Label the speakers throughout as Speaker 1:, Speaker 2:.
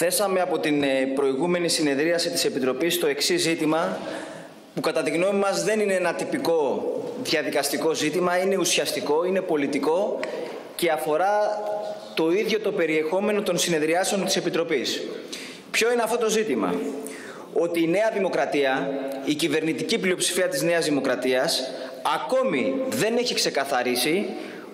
Speaker 1: Θέσαμε από την ε, προηγούμενη συνεδρίαση της Επιτροπής το εξής ζήτημα που κατά τη γνώμη μας δεν είναι ένα τυπικό διαδικαστικό ζήτημα, είναι ουσιαστικό, είναι πολιτικό και αφορά το ίδιο το περιεχόμενο των συνεδριάσεων της Επιτροπής. Ποιο είναι αυτό το ζήτημα; Ότι η Νέα Δημοκρατία, η κυβερνητική πλειοψηφία της Νέας Δημοκρατίας, ακόμη δεν έχει ξεκαθαρίσει,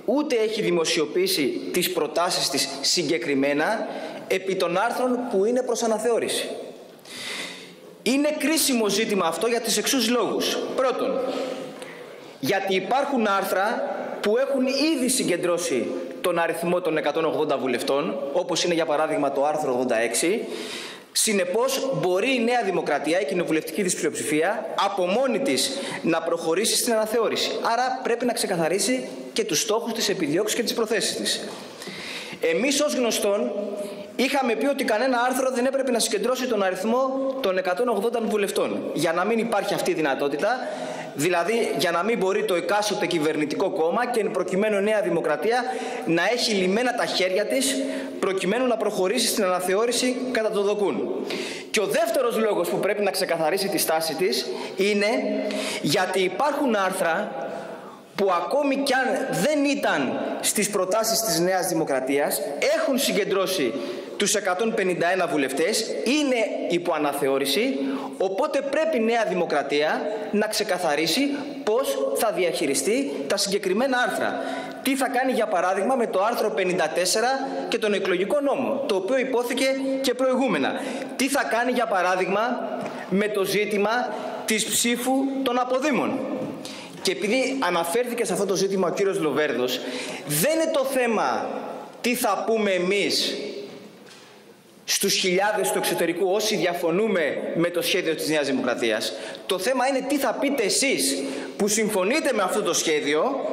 Speaker 1: ούτε έχει δημοσιοποιήσει τις προτάσεις της συγκεκριμένα επί των άρθρων που είναι προς αναθεώρηση. Είναι κρίσιμο ζήτημα αυτό για τις εξούς λόγους. Πρώτον, γιατί υπάρχουν άρθρα που έχουν ήδη συγκεντρώσει τον αριθμό των 180 βουλευτών, όπως είναι για παράδειγμα το άρθρο 86, Συνεπώς μπορεί η Νέα Δημοκρατία, η κοινοβουλευτική της πλειοψηφία, από μόνη της να προχωρήσει στην αναθεώρηση. Άρα πρέπει να ξεκαθαρίσει και τους στόχους της επιδιώξης και τις προθέσεις της. Εμείς ως γνωστόν είχαμε πει ότι κανένα άρθρο δεν έπρεπε να συγκεντρώσει τον αριθμό των 180 βουλευτών. Για να μην υπάρχει αυτή η δυνατότητα, δηλαδή για να μην μπορεί το εκάστοτε κυβερνητικό κόμμα και εν προκειμένου Νέα Δημοκρατία να έχει λιμένα τα χέρια της προκειμένου να προχωρήσει στην αναθεώρηση κατά το δοκούν. Και ο δεύτερος λόγος που πρέπει να ξεκαθαρίσει τη στάση της είναι γιατί υπάρχουν άρθρα που ακόμη κι αν δεν ήταν στις προτάσεις της Νέας Δημοκρατίας έχουν συγκεντρώσει τους 151 βουλευτές, είναι υπό αναθεώρηση, οπότε πρέπει η Νέα Δημοκρατία να ξεκαθαρίσει πώς θα διαχειριστεί τα συγκεκριμένα άρθρα. Τι θα κάνει για παράδειγμα με το άρθρο 54 και τον εκλογικό νόμο, το οποίο υπόθηκε και προηγούμενα. Τι θα κάνει για παράδειγμα με το ζήτημα της ψήφου των αποδήμων. Και επειδή αναφέρθηκε σε αυτό το ζήτημα ο κύριος Λοβέρδος, δεν είναι το θέμα τι θα πούμε εμείς στους χιλιάδες του εξωτερικού όσοι διαφωνούμε με το σχέδιο της Νέας Δημοκρατίας. Το θέμα είναι τι θα πείτε εσείς που συμφωνείτε με αυτό το σχέδιο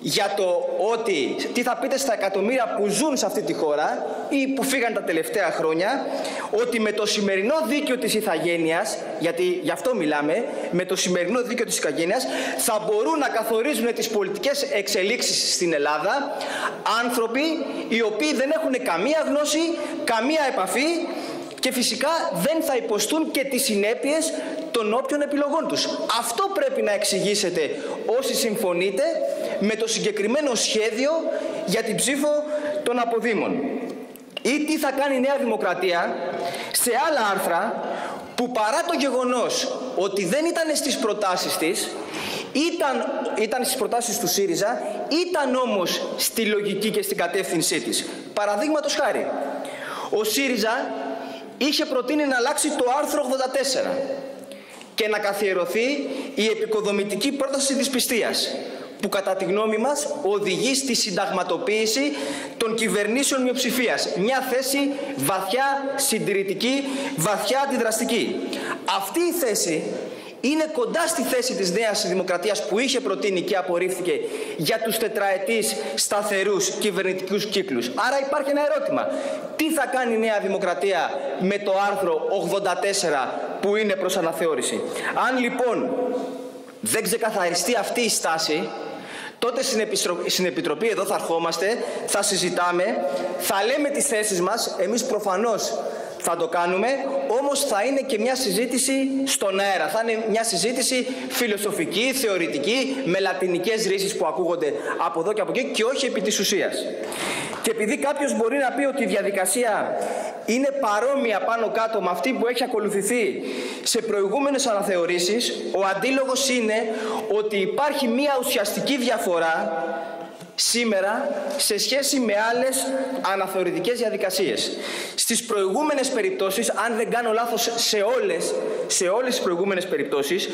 Speaker 1: για το ότι τι θα πείτε στα εκατομμύρια που ζουν σε αυτή τη χώρα ή που φύγαν τα τελευταία χρόνια ότι με το σημερινό δίκαιο της ηθαγένειας γιατί γι' αυτό μιλάμε με το σημερινό δίκαιο της ηθαγένειας θα μπορούν να καθορίζουν τις πολιτικές εξελίξεις στην Ελλάδα άνθρωποι οι οποίοι δεν έχουν καμία γνώση, καμία επαφή και φυσικά δεν θα υποστούν και τις συνέπειες των όποιων επιλογών τους. Αυτό πρέπει να εξηγήσετε όσοι συμφωνείτε με το συγκεκριμένο σχέδιο για την ψήφο των αποδήμων. Ή τι θα κάνει η Νέα Δημοκρατία σε άλλα άρθρα που παρά το γεγονός ότι δεν ήταν στις προτάσεις της, ήταν, ήταν στις προτάσεις του ΣΥΡΙΖΑ, ήταν όμως στη λογική και στην κατεύθυνσή της. Παραδείγματος χάρη, ο ΣΥΡΙΖΑ είχε προτείνει να αλλάξει το άρθρο 84 και να καθιερωθεί η επικοδομητική πρόταση της πιστείας που κατά τη γνώμη μας οδηγεί στη συνταγματοποίηση των κυβερνήσεων μειοψηφίας. Μια θέση βαθιά συντηρητική, βαθιά αντιδραστική. Αυτή η θέση είναι κοντά στη θέση της Νέας Δημοκρατίας που είχε προτείνει και απορρίφθηκε για τους τετραετής σταθερούς κυβερνητικούς κύκλους. Άρα υπάρχει ένα ερώτημα. Τι θα κάνει η Νέα Δημοκρατία με το άρθρο 84 που είναι προς αναθεώρηση; Αν λοιπόν δεν ξεκαθαριστεί αυτή η στάση, τότε στην Επιτροπή εδώ θα ερχόμαστε, θα συζητάμε, θα λέμε τις θέσεις μας, εμείς προφανώς θα το κάνουμε, όμως θα είναι και μια συζήτηση στον αέρα. Θα είναι μια συζήτηση φιλοσοφική, θεωρητική, με λατινικές ρίσεις που ακούγονται από εδώ και από εκεί και όχι επί της ουσίας. Και επειδή κάποιος μπορεί να πει ότι η διαδικασία είναι παρόμοια πάνω κάτω με αυτή που έχει ακολουθηθεί σε προηγούμενες αναθεωρήσεις, ο αντίλογος είναι ότι υπάρχει μια ουσιαστική διαφορά σήμερα σε σχέση με άλλες αναθεωρητικές διαδικασίες. Στις προηγούμενες περιπτώσεις, αν δεν κάνω λάθος σε όλες, σε όλες τις προηγούμενες περιπτώσεις,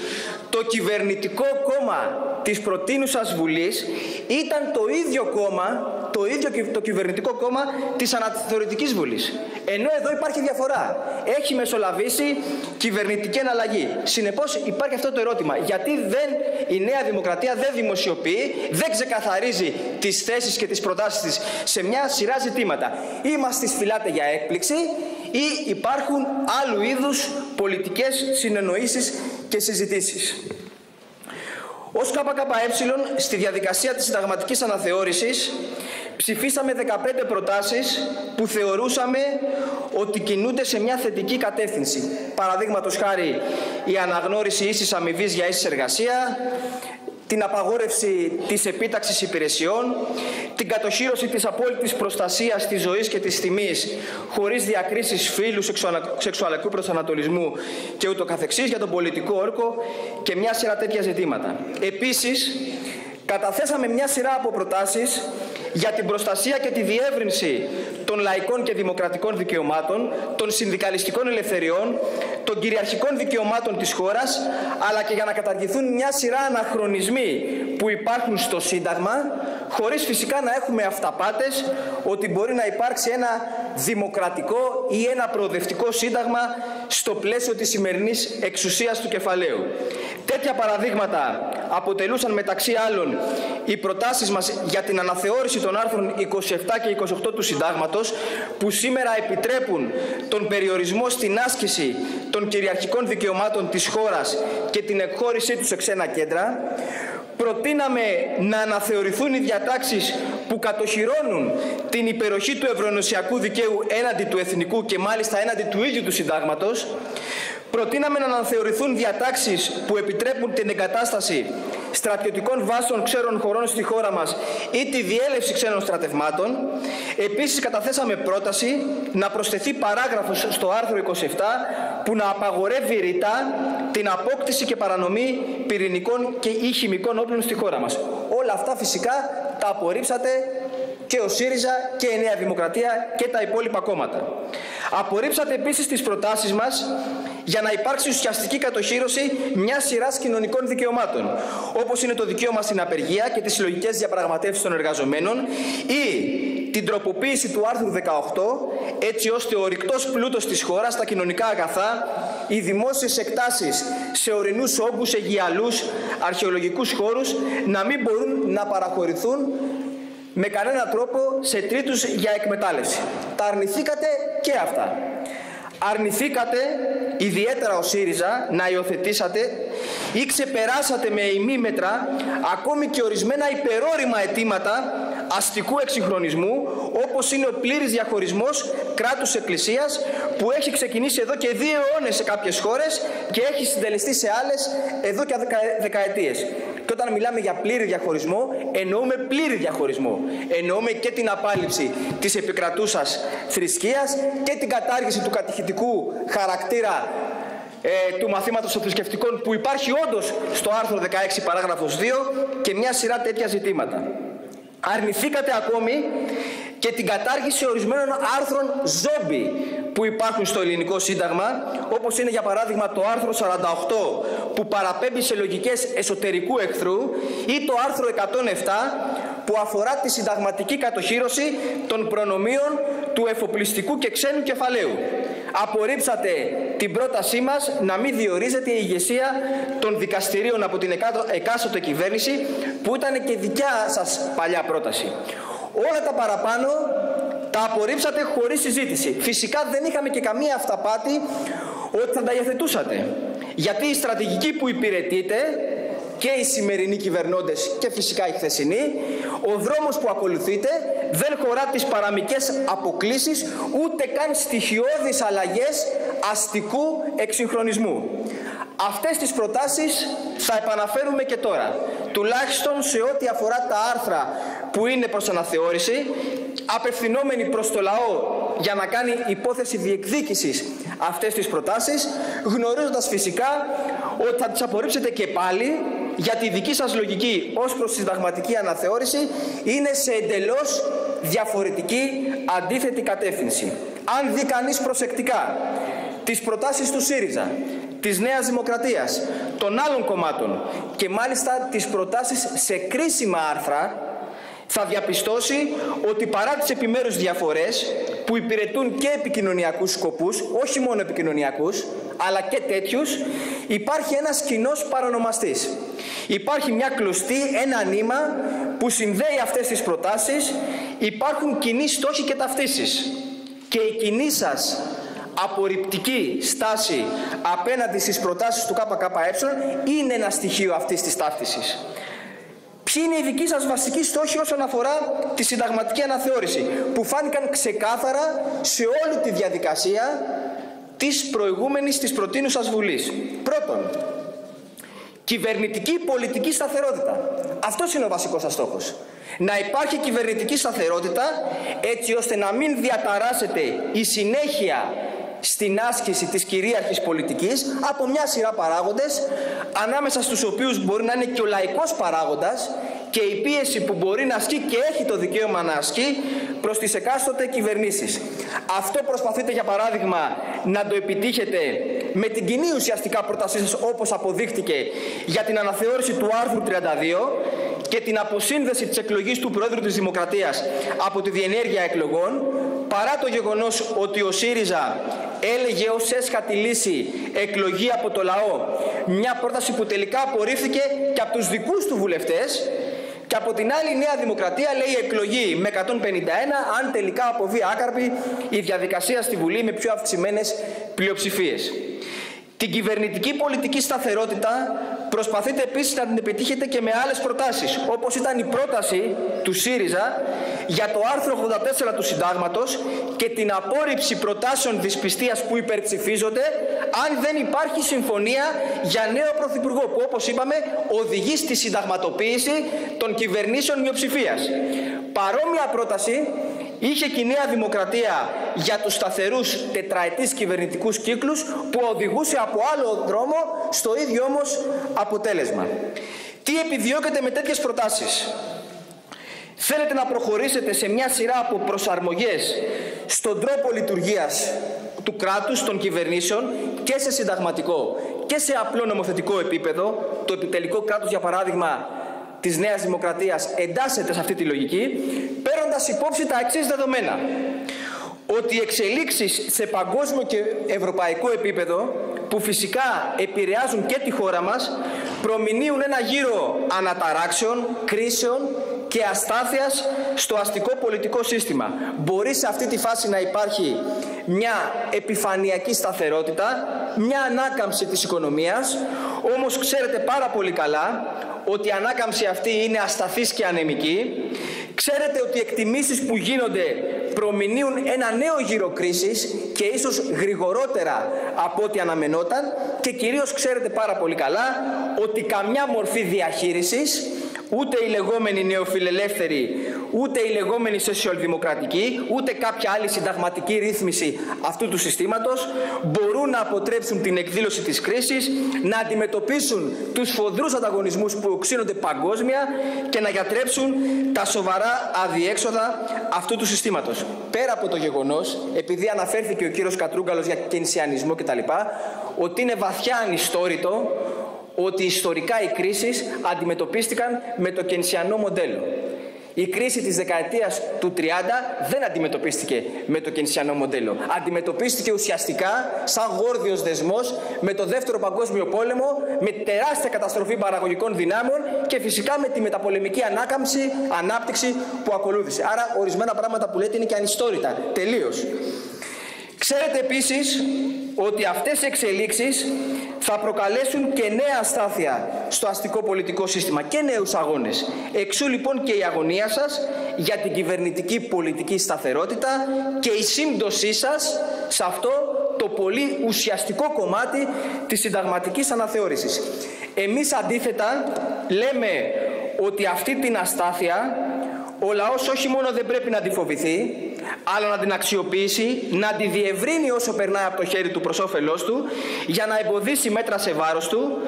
Speaker 1: το κυβερνητικό κόμμα της προτείνουσας Βουλής ήταν το ίδιο κόμμα, το ίδιο το κυβερνητικό κόμμα της αναθεωρητικής Βουλής. Ενώ εδώ υπάρχει διαφορά. Έχει μεσολαβήσει κυβερνητική εναλλαγή. Συνεπώς υπάρχει αυτό το ερώτημα. Γιατί δεν, η Νέα Δημοκρατία δεν δημοσιοποιεί, δεν ξεκαθαρίζει τις θέσεις και τις προτάσεις της σε μια σειρά ζητήματα. Ή μας τις φυλάτε για έκπληξη ή υπάρχουν άλλου είδους πολιτικές συνεννοήσεις και συζητήσεις; Ως ΚΚΕ στη διαδικασία της συνταγματικής αναθεώρησης ψηφίσαμε 15 προτάσεις που θεωρούσαμε ότι κινούνται σε μια θετική κατεύθυνση. Παραδείγματος χάρη η αναγνώριση ίσης αμοιβής για ίσης εργασία, την απαγόρευση της επίταξης υπηρεσιών, την κατοχήρωση της απόλυτης προστασίας της ζωής και της τιμής χωρίς διακρίσεις φύλους, σεξουαλικού προσανατολισμού και ούτω καθεξής για τον πολιτικό όρκο και μια σειρά τέτοια ζητήματα. Επίσης, καταθέσαμε μια σειρά από προτάσεις για την προστασία και τη διεύρυνση των λαϊκών και δημοκρατικών δικαιωμάτων, των συνδικαλιστικών ελευθεριών, των κυριαρχικών δικαιωμάτων της χώρας, αλλά και για να καταργηθούν μια σειρά αναχρονισμοί που υπάρχουν στο Σύνταγμα, χωρίς φυσικά να έχουμε αυταπάτες ότι μπορεί να υπάρξει ένα δημοκρατικό ή ένα προοδευτικό σύνταγμα στο πλαίσιο της σημερινής εξουσίας του κεφαλαίου. Τέτοια παραδείγματα αποτελούσαν μεταξύ άλλων οι προτάσεις μας για την αναθεώρηση των άρθρων 27 και 28 του Συντάγματος που σήμερα επιτρέπουν τον περιορισμό στην άσκηση των κυριαρχικών δικαιωμάτων της χώρας και την εκχώρησή τους σε ξένα κέντρα προτείναμε να αναθεωρηθούν οι διατάξεις που κατοχυρώνουν την υπεροχή του ευρωενωσιακού δικαίου έναντι του εθνικού και μάλιστα έναντι του ίδιου του συντάγματος προτείναμε να αναθεωρηθούν διατάξεις που επιτρέπουν την εγκατάσταση στρατιωτικών βάσεων ξένων χωρών στη χώρα μας ή τη διέλευση ξένων στρατευμάτων. Επίσης καταθέσαμε πρόταση να προσθεθεί παράγραφος στο άρθρο 27 που να απαγορεύει ρητά την απόκτηση και παρανομή πυρηνικών και ή χημικών όπλων στη χώρα μας. Όλα αυτά φυσικά τα απορρίψατε και ο ΣΥΡΙΖΑ και η Νέα Δημοκρατία και τα υπόλοιπα κόμματα. Απορρίψατε επίσης τις προτάσεις μας για να υπάρξει ουσιαστική κατοχήρωση μιας σειράς κοινωνικών δικαιωμάτων, όπως είναι το δικαίωμα στην απεργία και τις συλλογικές διαπραγματεύσεις των εργαζομένων ή την τροποποίηση του άρθρου 18 έτσι ώστε ο ρηκτός πλούτος της χώρας, τα κοινωνικά αγαθά, οι δημόσιες εκτάσεις σε ορεινούς όγκους, αιγιαλούς, αρχαιολογικούς χώρους να μην μπορούν να παραχωρηθούν με κανένα τρόπο σε τρίτους για εκμετάλλευση. Τα αρνηθήκατε και αυτά. Αρνηθήκατε, ιδιαίτερα ο ΣΥΡΙΖΑ, να υιοθετήσατε ή ξεπεράσατε με ημίμετρα ακόμη και ορισμένα υπερόρημα αιτήματα αστικού εξυγχρονισμού όπως είναι ο πλήρης διαχωρισμός κράτους εκκλησίας που έχει ξεκινήσει εδώ και δύο αιώνες σε κάποιες χώρες και έχει συντελεστεί σε άλλες εδώ και δεκαετίες. Και όταν μιλάμε για πλήρη διαχωρισμό, εννοούμε πλήρη διαχωρισμό. Εννοούμε και την απάλληψη της επικρατούσας θρησκείας και την κατάργηση του κατηχητικού χαρακτήρα ε, του μαθήματος των θρησκευτικών που υπάρχει όντως στο άρθρο 16 παράγραφος 2 και μια σειρά τέτοια ζητήματα. Αρνηθήκατε ακόμη και την κατάργηση ορισμένων άρθρων ζόμπι που υπάρχουν στο ελληνικό σύνταγμα, όπως είναι για παράδειγμα το άρθρο 48 που παραπέμπει σε λογικές εσωτερικού εχθρού ή το άρθρο 107 που αφορά τη συνταγματική κατοχήρωση των προνομίων του εφοπλιστικού και ξένου κεφαλαίου. Απορρίψατε την πρότασή μας να μην διορίζεται η ηγεσία των δικαστηρίων από την εκάστοτε κυβέρνηση που ήταν και δικιά σας παλιά πρόταση. Όλα τα παραπάνω τα απορρίψατε χωρίς συζήτηση. Φυσικά δεν είχαμε και καμία αυταπάτη ότι θα τα υιοθετούσατε. Γιατί η στρατηγική που υπηρετείτε και οι σημερινοί κυβερνώντες και φυσικά οι χθεσινοί, ο δρόμος που ακολουθείτε δεν χωρά τις παραμικές αποκλίσεις ούτε καν στοιχειώδεις αλλαγές αστικού εξυγχρονισμού. Αυτές τις προτάσεις θα επαναφέρουμε και τώρα, τουλάχιστον σε ό,τι αφορά τα άρθρα που είναι προς αναθεώρηση, απευθυνόμενοι προς το λαό για να κάνει υπόθεση διεκδίκησης αυτές τις προτάσεις, γνωρίζοντας φυσικά ότι θα τις απορρίψετε και πάλι γιατί η δική σας λογική ως προς τη συνταγματική αναθεώρηση είναι σε εντελώς διαφορετική αντίθετη κατεύθυνση. Αν δει κανείς προσεκτικά τις προτάσεις του ΣΥΡΙΖΑ, της Νέας Δημοκρατίας, των άλλων κομμάτων και μάλιστα τις προτάσεις σε κρίσιμα άρθρα, θα διαπιστώσει ότι παρά τις επιμέρους διαφορές που υπηρετούν και επικοινωνιακούς σκοπούς, όχι μόνο επικοινωνιακούς, αλλά και τέτοιους, υπάρχει ένας κοινός παρονομαστής. Υπάρχει μια κλωστή, ένα νήμα που συνδέει αυτές τις προτάσεις, υπάρχουν κοινοί στόχοι και ταυτίσεις. Και η κοινή σας απορριπτική στάση απέναντι στις προτάσεις του ΚΚΕ είναι ένα στοιχείο αυτής της ταύτισης. Ποιοι είναι οι δικοί σας βασικοί στόχοι όσον αφορά τη συνταγματική αναθεώρηση που φάνηκαν ξεκάθαρα σε όλη τη διαδικασία της προηγούμενης της προτείνουσας Βουλής. Πρώτον, κυβερνητική πολιτική σταθερότητα. Αυτός είναι ο βασικός σας στόχος. Να υπάρχει κυβερνητική σταθερότητα έτσι ώστε να μην διαταράσσεται η συνέχεια στην άσκηση της κυρίαρχης πολιτικής από μια σειρά παράγοντες ανάμεσα στους οποίους μπορεί να είναι και ο λαϊκός παράγοντας και η πίεση που μπορεί να ασκεί και έχει το δικαίωμα να ασκεί προς τις εκάστοτε κυβερνήσεις. Αυτό προσπαθείτε για παράδειγμα να το επιτύχετε με την κοινή ουσιαστικά πρότασή σας όπως αποδείχτηκε για την αναθεώρηση του άρθρου 32 και την αποσύνδεση της εκλογής του Πρόεδρου της Δημοκρατίας από τη διενέργεια εκλογών παρά το γεγονός ότι ο ΣΥΡΙΖΑ έλεγε ως έσχατη λύση εκλογή από το λαό μια πρόταση που τελικά απορρίφθηκε και από τους δικούς του βουλευτές και από την άλλη η Νέα Δημοκρατία λέει εκλογή με 151 αν τελικά αποβεί άκαρπη η διαδικασία στη Βουλή με πιο αυξημένες πλειοψηφίες. Την κυβερνητική πολιτική σταθερότητα προσπαθείτε επίσης να την επιτύχετε και με άλλες προτάσεις, όπως ήταν η πρόταση του ΣΥΡΙΖΑ για το άρθρο 84 του Συντάγματος και την απόρριψη προτάσεων δυσπιστίας που υπερψηφίζονται αν δεν υπάρχει συμφωνία για νέο Πρωθυπουργό, που όπως είπαμε οδηγεί στη συνταγματοποίηση των κυβερνήσεων μειοψηφίας. Παρόμοια πρόταση είχε και η Νέα Δημοκρατία για τους σταθερούς τετραετής κυβερνητικούς κύκλους που οδηγούσε από άλλο δρόμο στο ίδιο όμως αποτέλεσμα. Τι επιδιώκεται με τέτοιες προτάσεις; Θέλετε να προχωρήσετε σε μια σειρά από προσαρμογές στον τρόπο λειτουργίας του κράτους, των κυβερνήσεων και σε συνταγματικό και σε απλό νομοθετικό επίπεδο. Το επιτελικό κράτος, για παράδειγμα, της Νέας Δημοκρατίας εντάσσεται σε αυτή τη λογική, παίρνοντας υπόψη τα εξής δεδομένα. Ότι οι εξελίξεις σε παγκόσμιο και ευρωπαϊκό επίπεδο, που φυσικά επηρεάζουν και τη χώρα μας, προμηνύουν ένα γύρο αναταράξεων, κρίσεων και αστάθειας στο αστικό πολιτικό σύστημα. Μπορεί σε αυτή τη φάση να υπάρχει μια επιφανειακή σταθερότητα, μια ανάκαμψη της οικονομίας, όμως ξέρετε πάρα πολύ καλά ότι η ανάκαμψη αυτή είναι ασταθής και ανεμική. Ξέρετε ότι οι εκτιμήσεις που γίνονται προμηνύουν ένα νέο γύρο κρίσης και ίσως γρηγορότερα από ό,τι αναμενόταν και κυρίως ξέρετε πάρα πολύ καλά ότι καμιά μορφή διαχείρισης ούτε οι λεγόμενοι νεοφιλελεύθεροι, ούτε η λεγόμενη σοσιαλδημοκρατική, ούτε κάποια άλλη συνταγματική ρύθμιση αυτού του συστήματος μπορούν να αποτρέψουν την εκδήλωση της κρίσης, να αντιμετωπίσουν τους φοδρούς ανταγωνισμούς που οξύνονται παγκόσμια και να γιατρέψουν τα σοβαρά αδιέξοδα αυτού του συστήματος. Πέρα από το γεγονός, επειδή αναφέρθηκε ο κύριος Κατρούγκαλος για κενσιανισμό κτλ., ότι είναι βαθιά ανιστόρητο ότι ιστορικά οι κρίσεις αντιμετωπίστηκαν με το κενσιανό μοντέλο. Η κρίση της δεκαετίας του 30 δεν αντιμετωπίστηκε με το κενσιανό μοντέλο. Αντιμετωπίστηκε ουσιαστικά σαν γόρδιος δεσμός με το δεύτερο παγκόσμιο πόλεμο, με τεράστια καταστροφή παραγωγικών δυνάμεων και φυσικά με τη μεταπολεμική ανάκαμψη, ανάπτυξη που ακολούθησε. Άρα ορισμένα πράγματα που λέτε είναι και ανιστόρητα. Τελείως. Ξέρετε επίσης ότι αυτές οι εξελίξεις θα προκαλέσουν και νέα αστάθεια στο αστικό πολιτικό σύστημα και νέους αγώνες. Εξού λοιπόν και η αγωνία σας για την κυβερνητική πολιτική σταθερότητα και η σύμπτωσή σας σε αυτό το πολύ ουσιαστικό κομμάτι της συνταγματικής αναθεώρησης. Εμείς αντίθετα λέμε ότι αυτή την αστάθεια ο λαός όχι μόνο δεν πρέπει να τη φοβηθεί, αλλά να την αξιοποιήσει, να τη διευρύνει όσο περνάει από το χέρι του προς όφελός του, για να εμποδίσει μέτρα σε βάρος του,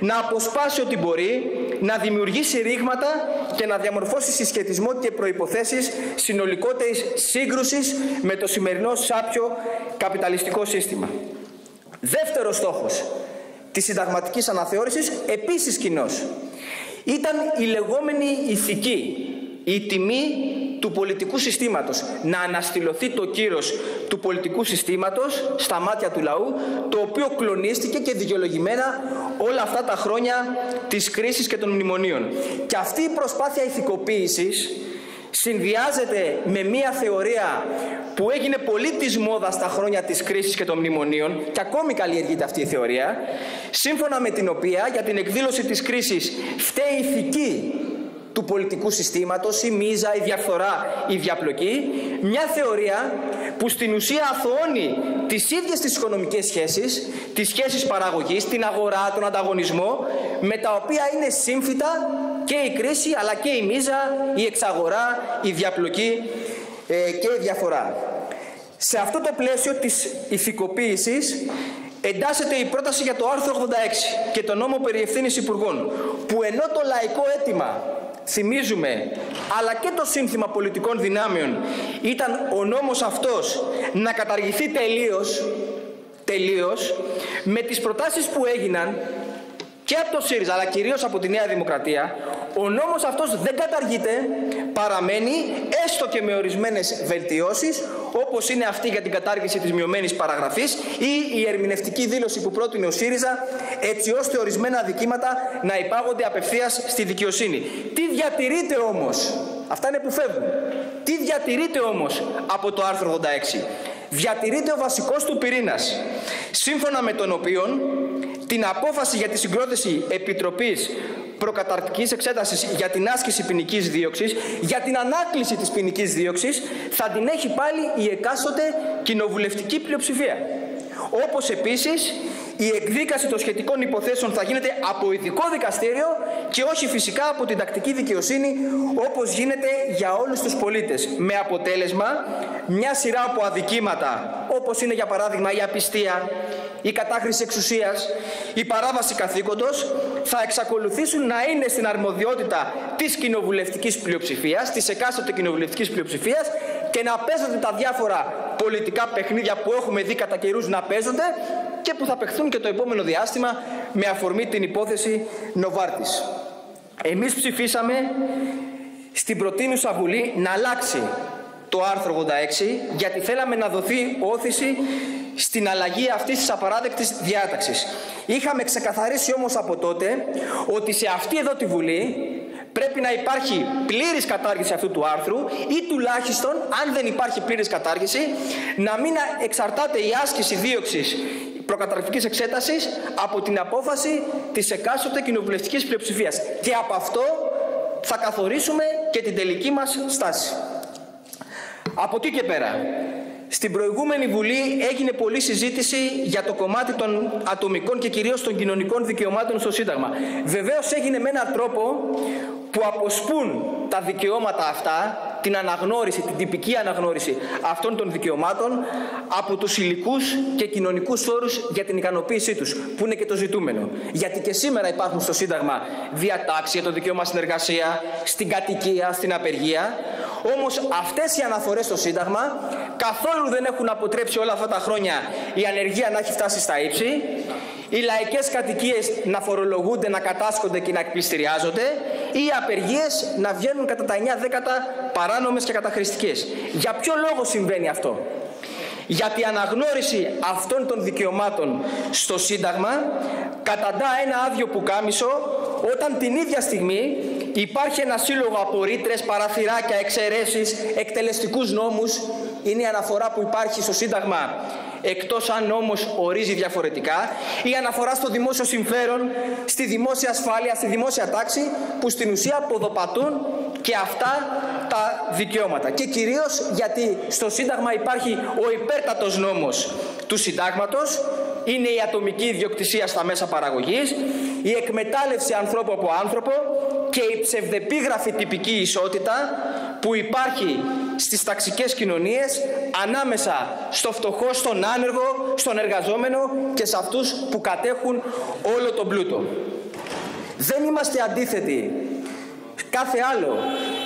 Speaker 1: να αποσπάσει ό,τι μπορεί, να δημιουργήσει ρήγματα και να διαμορφώσει συσχετισμό και προϋποθέσεις συνολικότερης σύγκρουσης με το σημερινό σάπιο καπιταλιστικό σύστημα. Δεύτερος στόχος της συνταγματικής αναθεώρησης, επίσης κοινός, ήταν η λεγόμενη ηθική, η τιμή του πολιτικού συστήματος, να αναστηλωθεί το κύρος του πολιτικού συστήματος στα μάτια του λαού, το οποίο κλονίστηκε και δικαιολογημένα όλα αυτά τα χρόνια της κρίσης και των μνημονίων. Και αυτή η προσπάθεια ηθικοποίησης συνδυάζεται με μια θεωρία που έγινε πολύ της μόδας στα χρόνια της κρίσης και των μνημονίων και ακόμη καλλιεργείται αυτή η θεωρία, σύμφωνα με την οποία για την εκδήλωση της κρίσης φταίει η ηθική του πολιτικού συστήματος, η μίζα, η διαφθορά, η διαπλοκή. Μια θεωρία που στην ουσία αθωώνει τις ίδιες τις οικονομικές σχέσεις, τις σχέσεις παραγωγής, την αγορά, τον ανταγωνισμό, με τα οποία είναι σύμφυτα και η κρίση αλλά και η μίζα, η εξαγορά, η διαπλοκή ε, και η διαφορά. Σε αυτό το πλαίσιο της ηθικοποίησης εντάσσεται η πρόταση για το άρθρο 86 και το νόμο περί ευθύνης υπουργών, που ενώ το λαϊκό αίτημα, θυμίζουμε, αλλά και το σύνθημα πολιτικών δυνάμεων ήταν ο νόμος αυτός να καταργηθεί τελείως, τελείως με τις προτάσεις που έγιναν και από το ΣΥΡΙΖΑ αλλά κυρίως από τη Νέα Δημοκρατία. Ο νόμος αυτός δεν καταργείται, παραμένει έστω και με ορισμένες βελτιώσεις όπως είναι αυτή για την κατάργηση της μειωμένης παραγραφής ή η ερμηνευτική δήλωση που πρότεινε ο ΣΥΡΙΖΑ έτσι ώστε ορισμένα αδικήματα να υπάγονται απευθείας στη δικαιοσύνη. Τι διατηρείται όμως, αυτά είναι που φεύγουν, τι διατηρείται όμως από το άρθρο 86. Διατηρείται ο βασικός του πυρήνας, σύμφωνα με τον οποίο την απόφαση για τη συγκρότηση επιτροπής προκαταρκτικής εξέτασης για την άσκηση ποινικής δίωξης, για την ανάκληση της ποινικής δίωξης, θα την έχει πάλι η εκάστοτε κοινοβουλευτική πλειοψηφία. Όπως επίσης η εκδίκαση των σχετικών υποθέσεων θα γίνεται από ειδικό δικαστήριο και όχι φυσικά από την τακτική δικαιοσύνη όπως γίνεται για όλους τους πολίτες. Με αποτέλεσμα μια σειρά από αδικήματα όπως είναι για παράδειγμα η απιστία, η κατάχρηση εξουσίας, η παράβαση καθήκοντος θα εξακολουθήσουν να είναι στην αρμοδιότητα της κοινοβουλευτικής πλειοψηφίας, της εκάστοτε κοινοβουλευτικής πλειοψηφίας και να παίζονται τα διάφορα πολιτικά παιχνίδια που έχουμε δει κατά καιρούς να παίζονται και που θα παιχθούν και το επόμενο διάστημα με αφορμή την υπόθεση Νοβάρτης. Εμείς ψηφίσαμε στην προτείνουσα Βουλή να αλλάξει το άρθρο 86 γιατί θέλαμε να δοθεί όθηση στην αλλαγή αυτής της απαράδεκτης διάταξης. Είχαμε ξεκαθαρίσει όμως από τότε ότι σε αυτή εδώ τη Βουλή πρέπει να υπάρχει πλήρης κατάργηση αυτού του άρθρου ή τουλάχιστον, αν δεν υπάρχει πλήρης κατάργηση, να μην εξαρτάται η άσκηση δίωξης προκαταρκτικής εξέτασης από την απόφαση της εκάστοτε κοινοβουλευτικής πλειοψηφίας. Και από αυτό θα καθορίσουμε και την τελική μας στάση. Από εκεί και πέρα, στην προηγούμενη Βουλή έγινε πολλή συζήτηση για το κομμάτι των ατομικών και κυρίως των κοινωνικών δικαιωμάτων στο Σύνταγμα. Βεβαίως έγινε με έναν τρόπο που αποσπούν τα δικαιώματα αυτά, την αναγνώριση, την τυπική αναγνώριση αυτών των δικαιωμάτων από τους υλικούς και κοινωνικούς όρους για την ικανοποίησή τους, που είναι και το ζητούμενο. Γιατί και σήμερα υπάρχουν στο Σύνταγμα διατάξεις για το δικαίωμα στην εργασία, στην κατοικία, στην απεργία, όμως αυτές οι αναφορές στο Σύνταγμα καθόλου δεν έχουν αποτρέψει όλα αυτά τα χρόνια η ανεργία να έχει φτάσει στα ύψη, οι λαϊκές κατοικίες να φορολογούνται, να κατάσχονται και να εκπληστηριάζονται ή οι απεργίες να βγαίνουν κατά τα 9 δέκατα παράνομες και καταχρηστικές. Για ποιο λόγο συμβαίνει αυτό; Γιατί η αναγνώριση αυτών των δικαιωμάτων στο Σύνταγμα καταντά ένα άδειο πουκάμισο όταν την ίδια στιγμή υπάρχει ένα σύλλογο από ρήτρες, παραθυράκια, εξαιρέσεις, εκτελεστικούς νόμους. Είναι η αναφορά που υπάρχει στο Σύνταγμα εκτός αν όμως ορίζει διαφορετικά, η αναφορά στο δημόσιο συμφέρον, στη δημόσια ασφάλεια, στη δημόσια τάξη, που στην ουσία ποδοπατούν και αυτά τα δικαιώματα. Και κυρίως γιατί στο Σύνταγμα υπάρχει ο υπέρτατος νόμος του Συντάγματος, είναι η ατομική ιδιοκτησία στα μέσα παραγωγής, η εκμετάλλευση ανθρώπου από άνθρωπο και η ψευδεπίγραφη τυπική ισότητα που υπάρχει στις ταξικές κοινωνίες ανάμεσα στο φτωχό, στον άνεργο, στον εργαζόμενο και σε αυτούς που κατέχουν όλο τον πλούτο. Δεν είμαστε αντίθετοι κάθε άλλο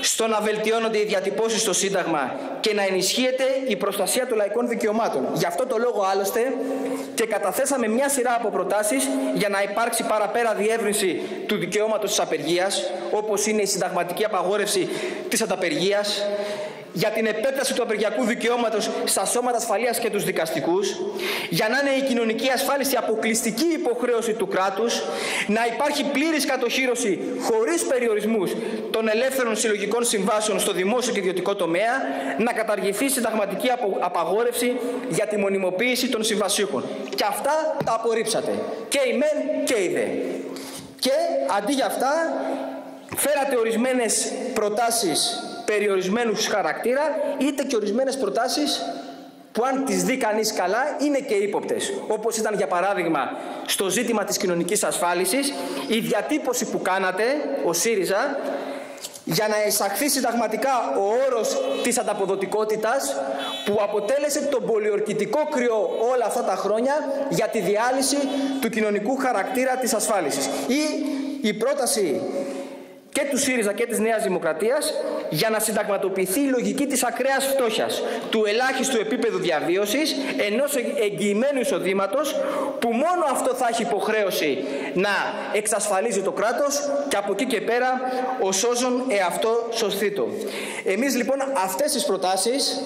Speaker 1: στο να βελτιώνονται οι διατυπώσεις στο Σύνταγμα και να ενισχύεται η προστασία των λαϊκών δικαιωμάτων. Γι' αυτό το λόγο άλλωστε και καταθέσαμε μια σειρά από προτάσεις για να υπάρξει παραπέρα διεύρυνση του δικαιώματος της απεργίας, όπως είναι η συνταγματική απαγόρευση της ανταπεργίας, για την επέκταση του απεργιακού δικαιώματος στα σώματα ασφαλείας και τους δικαστικούς, για να είναι η κοινωνική ασφάλιση αποκλειστική υποχρέωση του κράτους, να υπάρχει πλήρης κατοχήρωση χωρίς περιορισμούς των ελεύθερων συλλογικών συμβάσεων στο δημόσιο και ιδιωτικό τομέα, να καταργηθεί συνταγματική απαγόρευση για τη μονιμοποίηση των συμβασίων. Και αυτά τα απορρίψατε. Και η ΜΕΝ και η ΔΕ. Και αντί για αυτά φέρατε ορισμένες προτάσεις περιορισμένους χαρακτήρα, είτε και ορισμένες προτάσεις που αν τις δει κανείς καλά είναι και ύποπτες. Όπως ήταν για παράδειγμα στο ζήτημα της κοινωνικής ασφάλισης, η διατύπωση που κάνατε, ο ΣΥΡΙΖΑ, για να εισαχθεί συνταγματικά ο όρος της ανταποδοτικότητας που αποτέλεσε τον πολιορκητικό κρυό όλα αυτά τα χρόνια για τη διάλυση του κοινωνικού χαρακτήρα της ασφάλισης. Ή η πρόταση και του ΣΥΡΙΖΑ και της Νέας Δημοκρατίας για να συνταγματοποιηθεί η λογική της ακραίας φτώχειας, του ελάχιστου επίπεδου διαβίωσης, ενός εγγυημένου εισοδήματος που μόνο αυτό θα έχει υποχρέωση να εξασφαλίζει το κράτος και από εκεί και πέρα ο σώζον εαυτό σωστήτο. Εμείς λοιπόν αυτές τις προτάσεις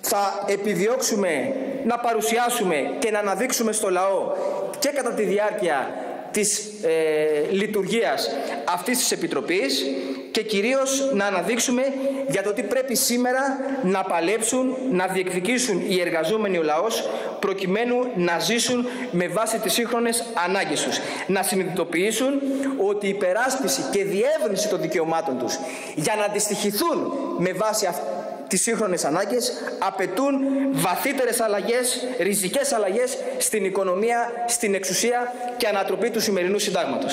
Speaker 1: θα επιδιώξουμε να παρουσιάσουμε και να αναδείξουμε στο λαό και κατά τη διάρκεια της ε, λειτουργίας αυτής της Επιτροπής και κυρίως να αναδείξουμε για το τι πρέπει σήμερα να παλέψουν, να διεκδικήσουν οι εργαζόμενοι ο λαός προκειμένου να ζήσουν με βάση τις σύγχρονες ανάγκες τους. Να συνειδητοποιήσουν ότι η υπεράσπιση και διεύρυνση των δικαιωμάτων τους για να αντιστοιχηθούν με βάση αυτή τις σύγχρονες ανάγκες απαιτούν βαθύτερες αλλαγές, ριζικές αλλαγές στην οικονομία, στην εξουσία και ανατροπή του σημερινού συντάγματος.